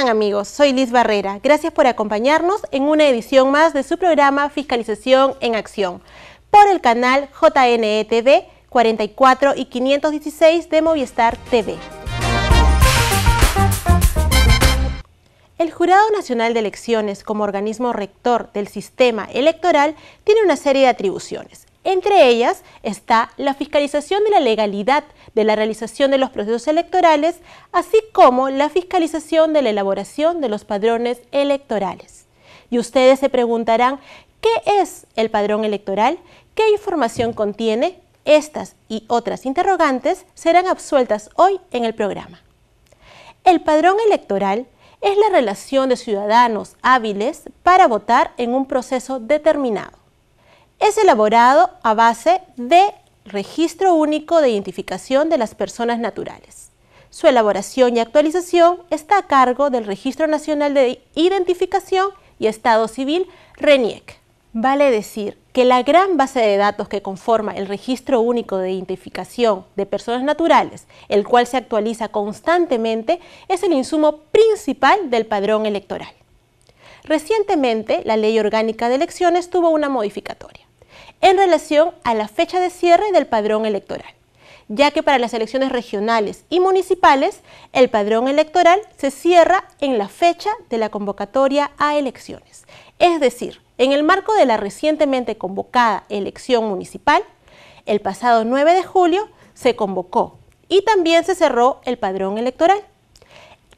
están amigos? Soy Liz Barrera. Gracias por acompañarnos en una edición más de su programa Fiscalización en Acción por el canal JNE TV 44 y 516 de Movistar TV. El Jurado Nacional de Elecciones, como organismo rector del sistema electoral, tiene una serie de atribuciones. Entre ellas está la fiscalización de la legalidad de la realización de los procesos electorales, así como la fiscalización de la elaboración de los padrones electorales. Y ustedes se preguntarán, ¿qué es el padrón electoral? ¿Qué información contiene? Estas y otras interrogantes serán absueltas hoy en el programa. El padrón electoral es la relación de ciudadanos hábiles para votar en un proceso determinado es elaborado a base de Registro Único de Identificación de las Personas Naturales. Su elaboración y actualización está a cargo del Registro Nacional de Identificación y Estado Civil, RENIEC. Vale decir que la gran base de datos que conforma el Registro Único de Identificación de Personas Naturales, el cual se actualiza constantemente, es el insumo principal del padrón electoral. Recientemente, la Ley Orgánica de Elecciones tuvo una modificatoria en relación a la fecha de cierre del padrón electoral, ya que para las elecciones regionales y municipales el padrón electoral se cierra en la fecha de la convocatoria a elecciones. Es decir, en el marco de la recientemente convocada elección municipal, el pasado 9 de julio se convocó y también se cerró el padrón electoral.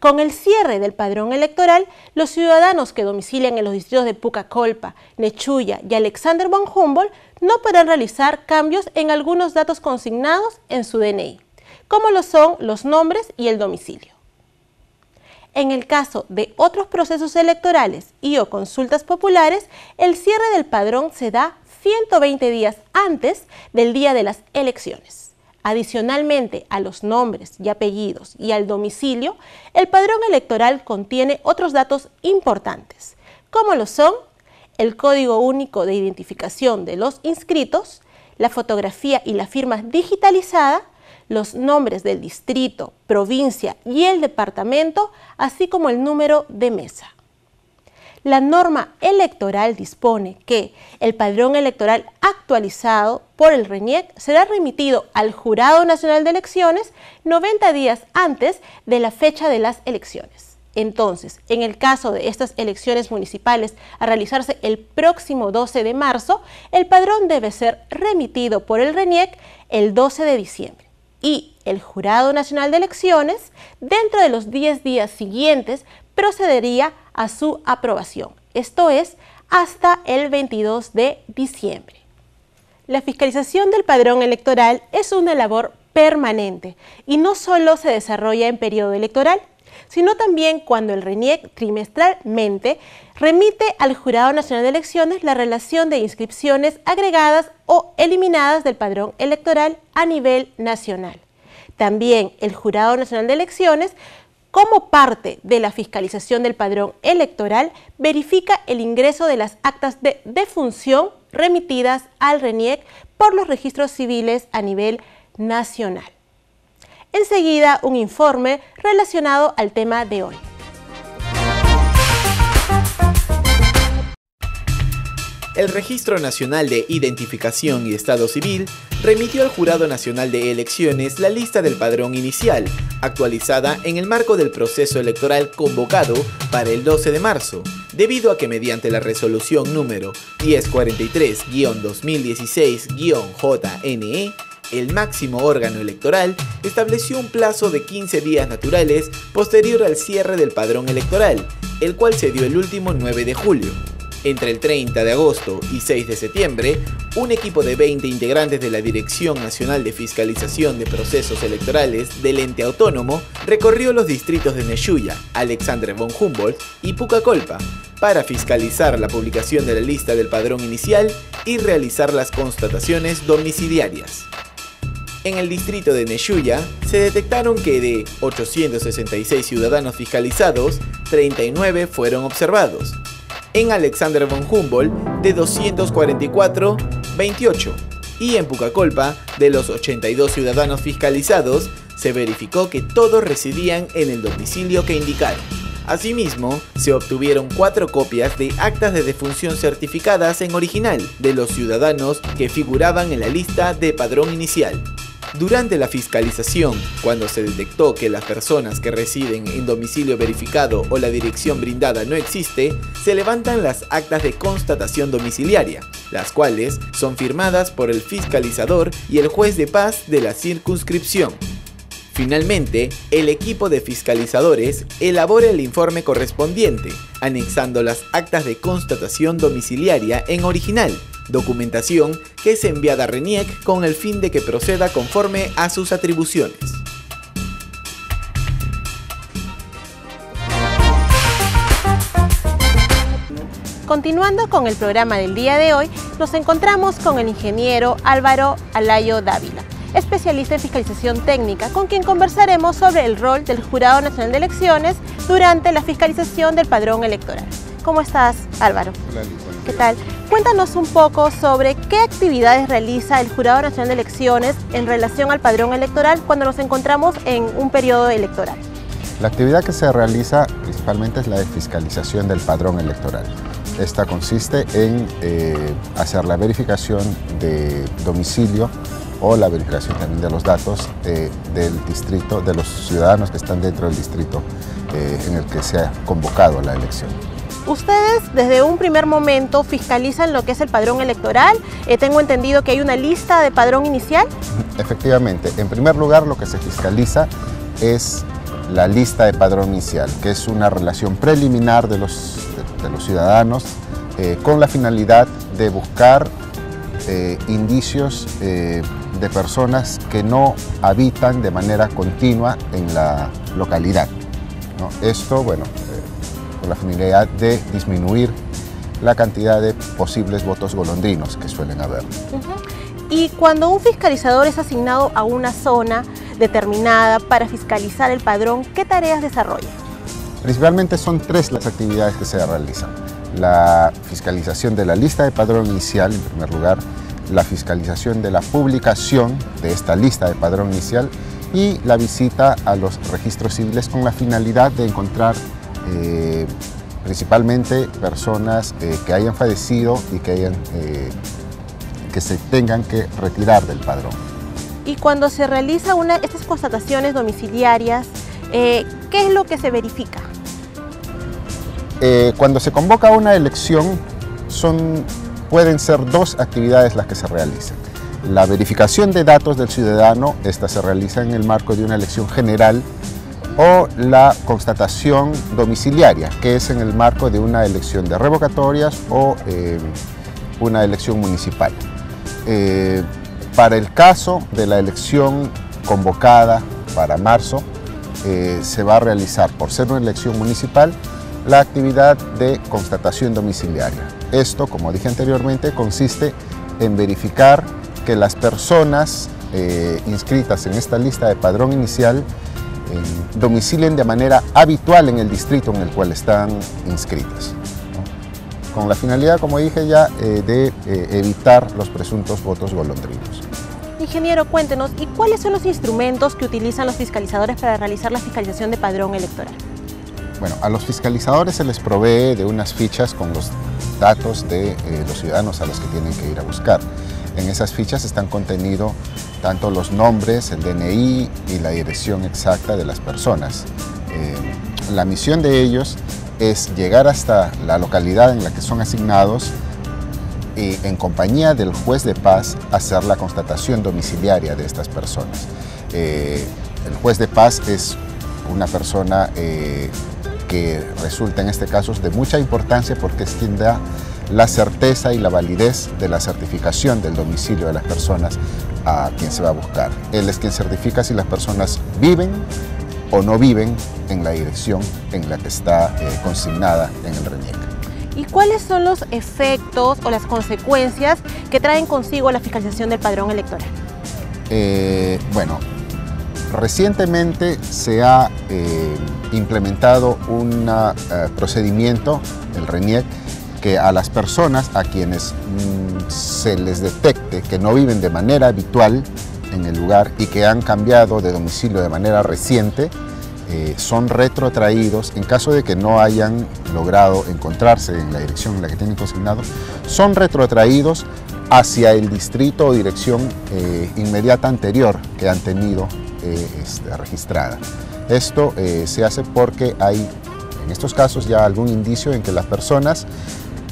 Con el cierre del padrón electoral, los ciudadanos que domicilian en los distritos de Pucacolpa, Nechuya y Alexander von Humboldt no podrán realizar cambios en algunos datos consignados en su DNI, como lo son los nombres y el domicilio. En el caso de otros procesos electorales y o consultas populares, el cierre del padrón se da 120 días antes del día de las elecciones. Adicionalmente a los nombres y apellidos y al domicilio, el padrón electoral contiene otros datos importantes, como lo son el código único de identificación de los inscritos, la fotografía y la firma digitalizada, los nombres del distrito, provincia y el departamento, así como el número de mesa la norma electoral dispone que el padrón electoral actualizado por el RENIEC será remitido al Jurado Nacional de Elecciones 90 días antes de la fecha de las elecciones. Entonces, en el caso de estas elecciones municipales a realizarse el próximo 12 de marzo, el padrón debe ser remitido por el RENIEC el 12 de diciembre y el Jurado Nacional de Elecciones, dentro de los 10 días siguientes, procedería a su aprobación, esto es, hasta el 22 de diciembre. La fiscalización del padrón electoral es una labor permanente y no solo se desarrolla en periodo electoral, sino también cuando el RENIEC trimestralmente remite al Jurado Nacional de Elecciones la relación de inscripciones agregadas o eliminadas del padrón electoral a nivel nacional. También el Jurado Nacional de Elecciones como parte de la fiscalización del padrón electoral, verifica el ingreso de las actas de defunción remitidas al RENIEC por los registros civiles a nivel nacional. Enseguida, un informe relacionado al tema de hoy. el Registro Nacional de Identificación y Estado Civil remitió al Jurado Nacional de Elecciones la lista del padrón inicial, actualizada en el marco del proceso electoral convocado para el 12 de marzo, debido a que mediante la resolución número 1043-2016-JNE, el máximo órgano electoral estableció un plazo de 15 días naturales posterior al cierre del padrón electoral, el cual se dio el último 9 de julio. Entre el 30 de agosto y 6 de septiembre, un equipo de 20 integrantes de la Dirección Nacional de Fiscalización de Procesos Electorales del ente autónomo recorrió los distritos de Neshuya, Alexandre von Humboldt y Pucacolpa para fiscalizar la publicación de la lista del padrón inicial y realizar las constataciones domiciliarias. En el distrito de Neshuya se detectaron que de 866 ciudadanos fiscalizados, 39 fueron observados, en Alexander von Humboldt de 244, 28 y en Pucacolpa, de los 82 ciudadanos fiscalizados, se verificó que todos residían en el domicilio que indicaron. Asimismo, se obtuvieron cuatro copias de actas de defunción certificadas en original de los ciudadanos que figuraban en la lista de padrón inicial. Durante la fiscalización, cuando se detectó que las personas que residen en domicilio verificado o la dirección brindada no existe, se levantan las actas de constatación domiciliaria, las cuales son firmadas por el fiscalizador y el juez de paz de la circunscripción. Finalmente, el equipo de fiscalizadores elabora el informe correspondiente, anexando las actas de constatación domiciliaria en original, documentación que es enviada a RENIEC con el fin de que proceda conforme a sus atribuciones. Continuando con el programa del día de hoy, nos encontramos con el ingeniero Álvaro Alayo Dávila, especialista en fiscalización técnica, con quien conversaremos sobre el rol del Jurado Nacional de Elecciones durante la fiscalización del padrón electoral. ¿Cómo estás, Álvaro? Hola, ¿Qué tal? Cuéntanos un poco sobre qué actividades realiza el Jurado Nacional de Elecciones en relación al padrón electoral cuando nos encontramos en un periodo electoral. La actividad que se realiza principalmente es la de fiscalización del padrón electoral. Esta consiste en eh, hacer la verificación de domicilio o la verificación también de los datos eh, del distrito, de los ciudadanos que están dentro del distrito eh, en el que se ha convocado la elección. Ustedes desde un primer momento fiscalizan lo que es el padrón electoral. tengo entendido que hay una lista de padrón inicial. Efectivamente, en primer lugar lo que se fiscaliza es la lista de padrón inicial, que es una relación preliminar de los, de, los ciudadanos eh, con la finalidad de buscar eh, indicios eh, de personas que no habitan de manera continua en la localidad. Esto, bueno, con la finalidad de disminuir la cantidad de posibles votos golondrinos que suelen haber. Y cuando un fiscalizador es asignado a una zona determinada para fiscalizar el padrón, ¿qué tareas desarrolla? Principalmente son tres las actividades que se realizan. La fiscalización de la lista de padrón inicial, en primer lugar, la fiscalización de la publicación de esta lista de padrón inicial y la visita a los registros civiles con la finalidad de encontrar eh, principalmente personas eh, que hayan fallecido y que, hayan, eh, que se tengan que retirar del padrón. Y cuando se realiza una, estas constataciones domiciliarias, ¿qué es lo que se verifica? cuando se convoca una elección, son, pueden ser dos actividades las que se realizan. La verificación de datos del ciudadano, esta se realiza en el marco de una elección general o la constatación domiciliaria, que es en el marco de una elección de revocatorias o eh, una elección municipal. Eh, para el caso de la elección convocada para marzo, eh, se va a realizar, por ser una elección municipal, la actividad de constatación domiciliaria. Esto, como dije anteriormente, consiste en verificar que las personas inscritas en esta lista de padrón inicial domicilen de manera habitual en el distrito en el cual están inscritas. Con la finalidad, como dije ya, eh, de eh, evitar los presuntos votos golondrinos. Ingeniero, cuéntenos, ¿y cuáles son los instrumentos que utilizan los fiscalizadores para realizar la fiscalización de padrón electoral? Bueno, a los fiscalizadores se les provee de unas fichas con los datos de eh, los ciudadanos a los que tienen que ir a buscar. En esas fichas están contenidos tanto los nombres, el DNI y la dirección exacta de las personas. Eh, la misión de ellos es llegar hasta la localidad en la que son asignados y en compañía del juez de paz hacer la constatación domiciliaria de estas personas. Eh, el juez de paz es una persona eh, que resulta en este caso de mucha importancia porque es quien da la certeza y la validez de la certificación del domicilio de las personas a quien se va a buscar. Él es quien certifica si las personas viven o no viven en la dirección en la que está eh, consignada en el RENIEC. ¿Y cuáles son los efectos o las consecuencias que traen consigo la fiscalización del padrón electoral? Eh, bueno, recientemente se ha eh, implementado un procedimiento, el RENIEC, que a las personas a quienes mm, se les detecte que no viven de manera habitual en el lugar y que han cambiado de domicilio de manera reciente, eh, son retrotraídos en caso de que no hayan logrado encontrarse en la dirección en la que tienen consignado, son retrotraídos hacia el distrito o dirección eh, inmediata anterior que han tenido eh, este, registrada. Esto se hace porque hay en estos casos ya algún indicio en que las personas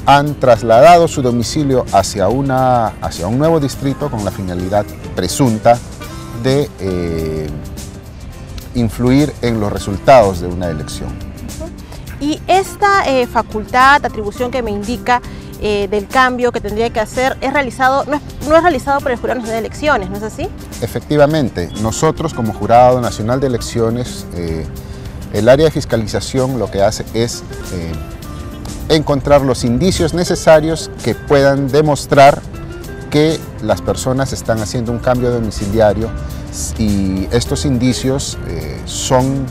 han trasladado su domicilio hacia, una, hacia un nuevo distrito con la finalidad presunta de influir en los resultados de una elección. Y esta eh, facultad, atribución que me indica eh, del cambio que tendría que hacer, es realizado, no, es, realizado por el Jurado Nacional de Elecciones, ¿no es así? Efectivamente, nosotros como Jurado Nacional de Elecciones, eh, el área de fiscalización lo que hace es encontrar los indicios necesarios que puedan demostrar que las personas están haciendo un cambio domiciliario y estos indicios eh, son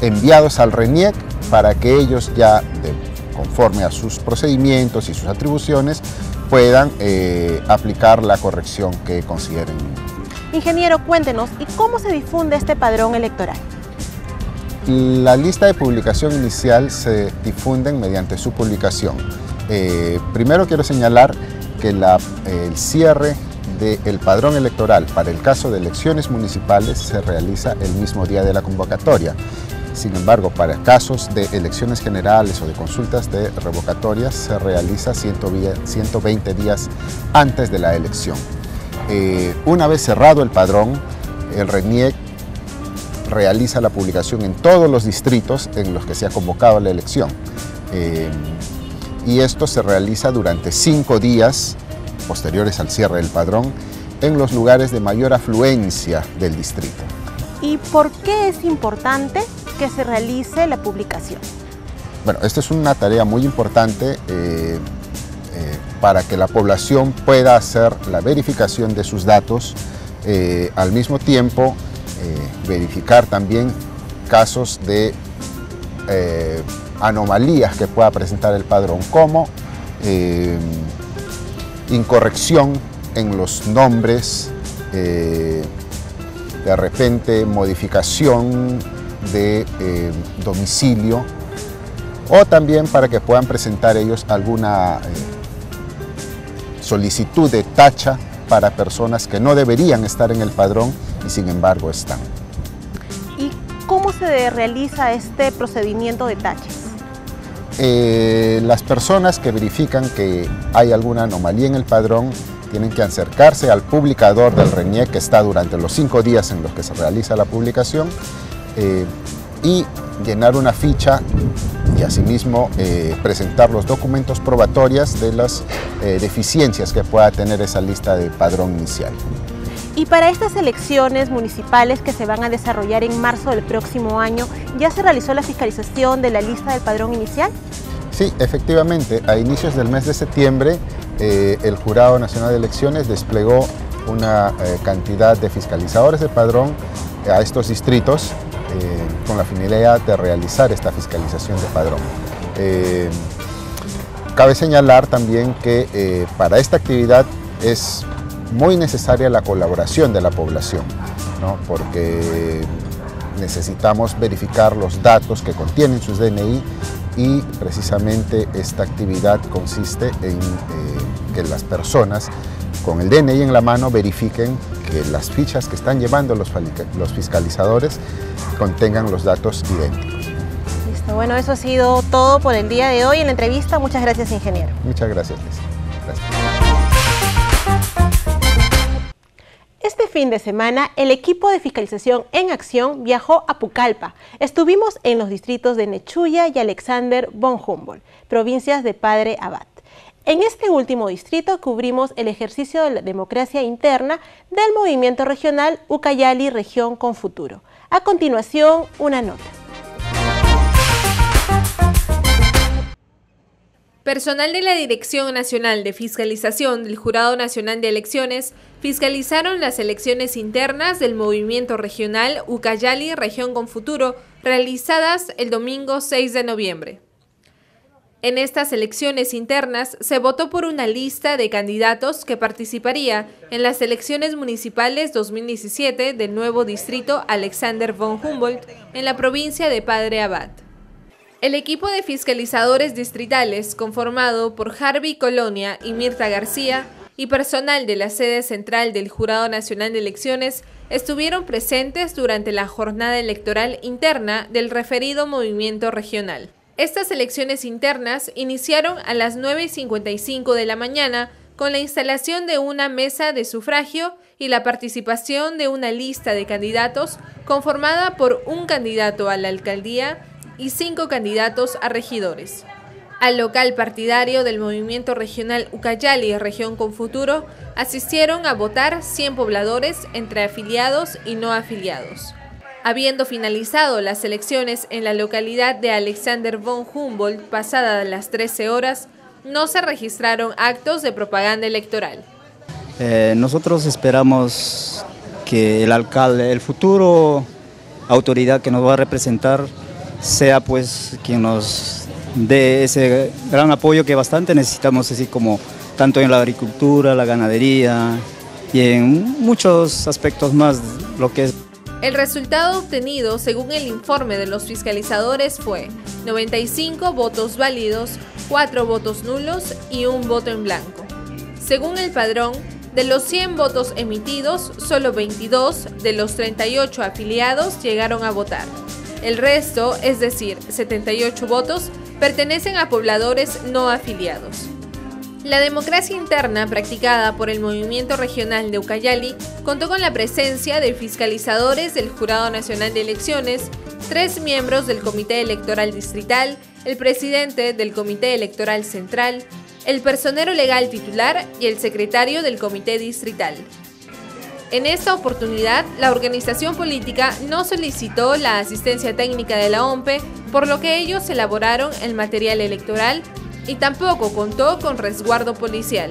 enviados al RENIEC para que ellos ya, conforme a sus procedimientos y sus atribuciones, puedan eh, aplicar la corrección que consideren. Ingeniero, cuéntenos, ¿y cómo se difunde este padrón electoral? La lista de publicación inicial se difunde mediante su publicación. Eh, primero quiero señalar que el cierre del padrón electoral para el caso de elecciones municipales se realiza el mismo día de la convocatoria. Sin embargo, para casos de elecciones generales o de consultas de revocatorias se realiza 120 días antes de la elección. Eh, una vez cerrado el padrón, el RENIEC realiza la publicación en todos los distritos en los que se ha convocado la elección. Eh, y esto se realiza durante cinco días posteriores al cierre del padrón en los lugares de mayor afluencia del distrito. ¿Y por qué es importante que se realice la publicación? Bueno, esta es una tarea muy importante eh, eh, para que la población pueda hacer la verificación de sus datos, eh, al mismo tiempo verificar también casos de anomalías que pueda presentar el padrón, como incorrección en los nombres, eh, de repente modificación de eh, domicilio o también para que puedan presentar ellos alguna eh, solicitud de tacha para personas que no deberían estar en el padrón y sin embargo están. ¿Y cómo se realiza este procedimiento de tachas? Eh, las personas que verifican que hay alguna anomalía en el padrón tienen que acercarse al publicador del RENIEC que está durante los cinco días en los que se realiza la publicación eh, y llenar una ficha y asimismo eh, presentar los documentos probatorios de las deficiencias que pueda tener esa lista de padrón inicial. Y para estas elecciones municipales que se van a desarrollar en marzo del próximo año, ¿ya se realizó la fiscalización de la lista del padrón inicial? Sí, efectivamente, a inicios del mes de septiembre eh, el Jurado Nacional de Elecciones desplegó una eh, cantidad de fiscalizadores de padrón a estos distritos eh, con la finalidad de realizar esta fiscalización de padrón. cabe señalar también que para esta actividad es muy necesaria la colaboración de la población, porque necesitamos verificar los datos que contienen sus DNI y precisamente esta actividad consiste en eh, que las personas con el DNI en la mano verifiquen que las fichas que están llevando los, los fiscalizadores contengan los datos idénticos. Listo, bueno, eso ha sido todo por el día de hoy en la entrevista. Muchas gracias, ingeniero. Muchas gracias, Gracias. Fin de semana, el equipo de fiscalización en acción viajó a Pucallpa. Estuvimos en los distritos de Nechuya y Alexander von Humboldt, provincias de Padre Abad. En este último distrito cubrimos el ejercicio de la democracia interna del movimiento regional Ucayali Región con Futuro. A continuación, una nota. Personal de la Dirección Nacional de Fiscalización del Jurado Nacional de Elecciones fiscalizaron las elecciones internas del movimiento regional Ucayali Región con Futuro realizadas el domingo 6 de noviembre. En estas elecciones internas se votó por una lista de candidatos que participaría en las elecciones municipales 2017 del nuevo distrito Alexander von Humboldt en la provincia de Padre Abad. El equipo de fiscalizadores distritales, conformado por Harvey Colonia y Mirta García, y personal de la sede central del Jurado Nacional de Elecciones, estuvieron presentes durante la jornada electoral interna del referido movimiento regional. Estas elecciones internas iniciaron a las 9.55 de la mañana con la instalación de una mesa de sufragio y la participación de una lista de candidatos conformada por un candidato a la alcaldía y cinco candidatos a regidores. Al local partidario del movimiento regional Ucayali, región con futuro, asistieron a votar 100 pobladores entre afiliados y no afiliados. Habiendo finalizado las elecciones en la localidad de Alexander von Humboldt pasadas las 13 horas, no se registraron actos de propaganda electoral. Eh, nosotros esperamos que el alcalde, el futuro autoridad que nos va a representar, sea pues quien nos dé ese gran apoyo que bastante necesitamos, así como tanto en la agricultura, la ganadería y en muchos aspectos más, lo que es el resultado obtenido, según el informe de los fiscalizadores, fue 95 votos válidos, 4 votos nulos y un voto en blanco. Según el padrón, de los 100 votos emitidos, solo 22 de los 38 afiliados llegaron a votar. El resto, es decir, 78 votos, pertenecen a pobladores no afiliados. La democracia interna practicada por el movimiento regional de Ucayali contó con la presencia de fiscalizadores del Jurado Nacional de Elecciones, tres miembros del Comité Electoral Distrital, el presidente del Comité Electoral Central, el personero legal titular y el secretario del Comité Distrital. En esta oportunidad, la organización política no solicitó la asistencia técnica de la OMPE, por lo que ellos elaboraron el material electoral y tampoco contó con resguardo policial.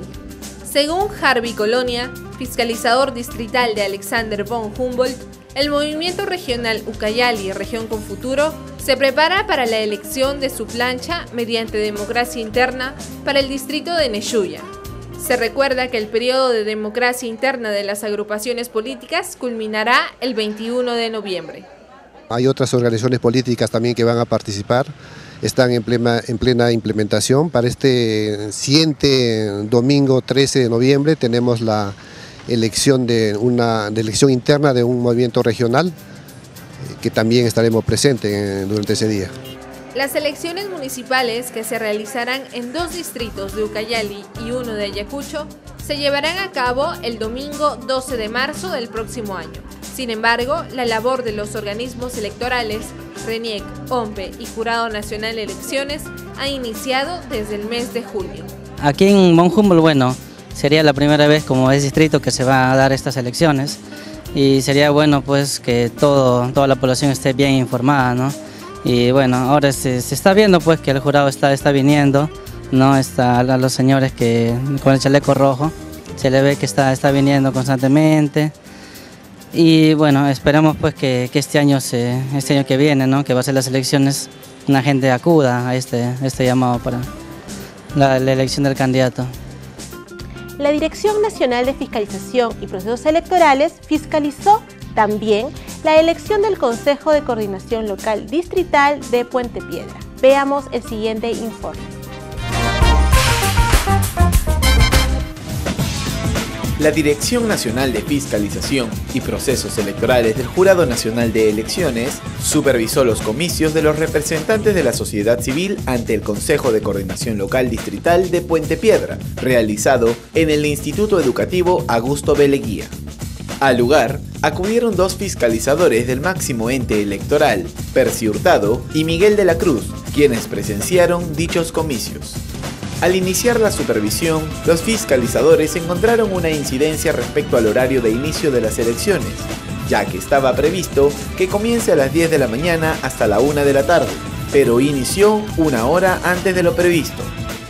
Según Harvey Colonia, fiscalizador distrital de Alexander von Humboldt, el movimiento regional Ucayali, región con futuro, se prepara para la elección de su plancha mediante democracia interna para el distrito de Neshuya. Se recuerda que el periodo de democracia interna de las agrupaciones políticas culminará el 21 de noviembre. Hay otras organizaciones políticas también que van a participar están en plena, en plena implementación. Para este siguiente domingo 13 de noviembre tenemos la elección de una elección interna de un movimiento regional eh, que también estaremos presentes durante ese día. Las elecciones municipales que se realizarán en dos distritos de Ucayali y uno de Ayacucho se llevarán a cabo el domingo 12 de marzo del próximo año. Sin embargo, la labor de los organismos electorales, RENIEC, OMPE y Jurado Nacional de Elecciones ha iniciado desde el mes de julio. Aquí en Monjumble, bueno, sería la primera vez como es distrito que se va a dar estas elecciones y sería bueno pues que todo, toda la población esté bien informada, ¿no? Y bueno, ahora se, está viendo pues que el jurado está, está viniendo, ¿no? Está a los señores que con el chaleco rojo, se le ve que está, está viniendo constantemente y bueno, esperamos pues que, este año se, este año que viene, ¿no? que va a ser las elecciones, una gente acuda a este, este llamado para la, la elección del candidato. La Dirección Nacional de Fiscalización y Procesos Electorales fiscalizó también la elección del Consejo de Coordinación Local Distrital de Puente Piedra. Veamos el siguiente informe. La Dirección Nacional de Fiscalización y Procesos Electorales del Jurado Nacional de Elecciones supervisó los comicios de los representantes de la sociedad civil ante el Consejo de Coordinación Local Distrital de Puente Piedra, realizado en el Instituto Educativo Augusto Beleguía. Al lugar acudieron dos fiscalizadores del máximo ente electoral, Percy Hurtado y Miguel de la Cruz, quienes presenciaron dichos comicios. Al iniciar la supervisión, los fiscalizadores encontraron una incidencia respecto al horario de inicio de las elecciones, ya que estaba previsto que comience a las 10 de la mañana hasta la 1 de la tarde, pero inició una hora antes de lo previsto.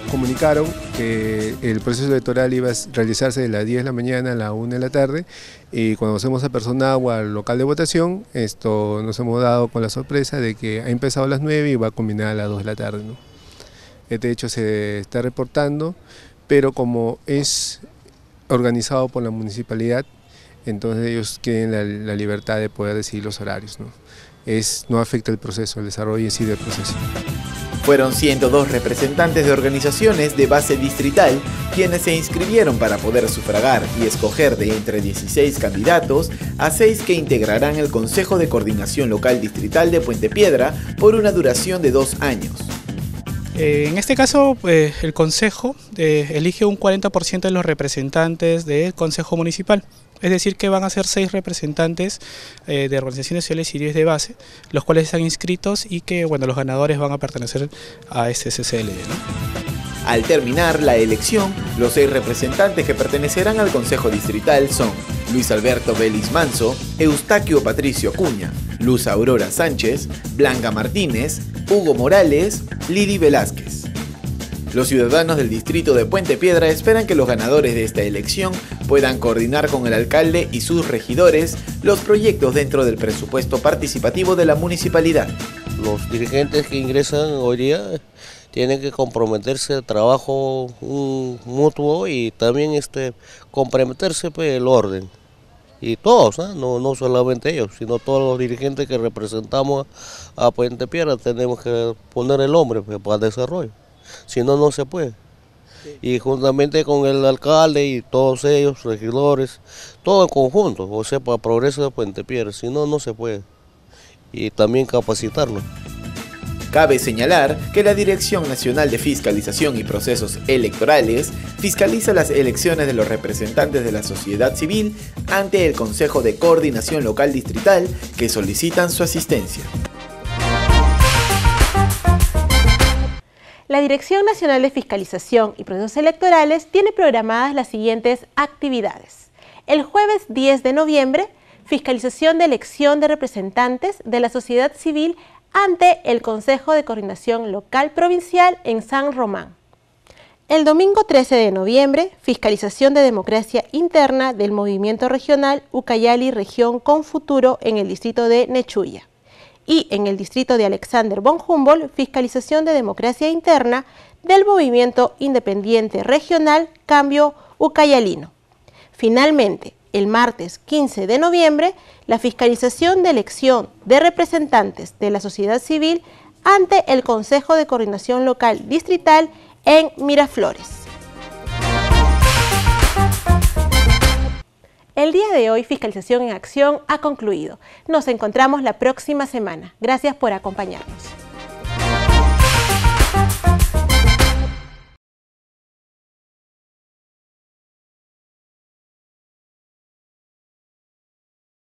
Comunicaron que el proceso electoral iba a realizarse de las 10 de la mañana a la 1 de la tarde y cuando nos hemos apersonado al local de votación, esto nos hemos dado con la sorpresa de que ha empezado a las 9 y va a culminar a las 2 de la tarde. Este hecho se está reportando, pero como es organizado por la municipalidad, entonces ellos tienen la, libertad de poder decidir los horarios. ¿no? Es, no afecta el proceso, el desarrollo en sí del proceso. Fueron 102 representantes de organizaciones de base distrital quienes se inscribieron para poder sufragar y escoger de entre 16 candidatos a 6 que integrarán el Consejo de Coordinación Local Distrital de Puente Piedra por una duración de dos años. Eh, en este caso, eh, el Consejo eh, elige un 40% de los representantes del Consejo Municipal. Es decir, que van a ser seis representantes de organizaciones sociales civiles de base, los cuales están inscritos y que bueno, los ganadores van a pertenecer a este CCLD. Al terminar la elección, los seis representantes que pertenecerán al Consejo Distrital son Luis Alberto Vélez Manso, Eustaquio Patricio Cuña, Luz Aurora Sánchez, Blanca Martínez, Hugo Morales, Lili Velázquez. Los ciudadanos del distrito de Puente Piedra esperan que los ganadores de esta elección puedan coordinar con el alcalde y sus regidores los proyectos dentro del presupuesto participativo de la municipalidad. Los dirigentes que ingresan hoy día tienen que comprometerse al trabajo mutuo y también este, comprometerse pues, el orden y todos, ¿ah? no, no solamente ellos, sino todos los dirigentes que representamos a Puente Piedra tenemos que poner el hombre pues, para el desarrollo, si no, no se puede. Y juntamente con el alcalde y todos ellos, regidores, todo en conjunto, o sea, para progreso de Puente Piedra, si no, no se puede. Y también capacitarlo. Cabe señalar que la Dirección Nacional de Fiscalización y Procesos Electorales fiscaliza las elecciones de los representantes de la sociedad civil ante el Consejo de Coordinación Local Distrital que solicitan su asistencia. La Dirección Nacional de Fiscalización y Procesos Electorales tiene programadas las siguientes actividades. El jueves 10 de noviembre, fiscalización de elección de representantes de la sociedad civil ante el Consejo de Coordinación Local Provincial en San Román. El domingo 13 de noviembre, fiscalización de democracia interna del movimiento regional Ucayali Región con Futuro en el distrito de Nechuya. Y en el distrito de Alexander von Humboldt, fiscalización de democracia interna del movimiento independiente regional Cambio Ucayalino. Finalmente, el martes 15 de noviembre la fiscalización de elección de representantes de la sociedad civil ante el Consejo de Coordinación Local Distrital en Miraflores. El día de hoy Fiscalización en Acción ha concluido. Nos encontramos la próxima semana. Gracias por acompañarnos.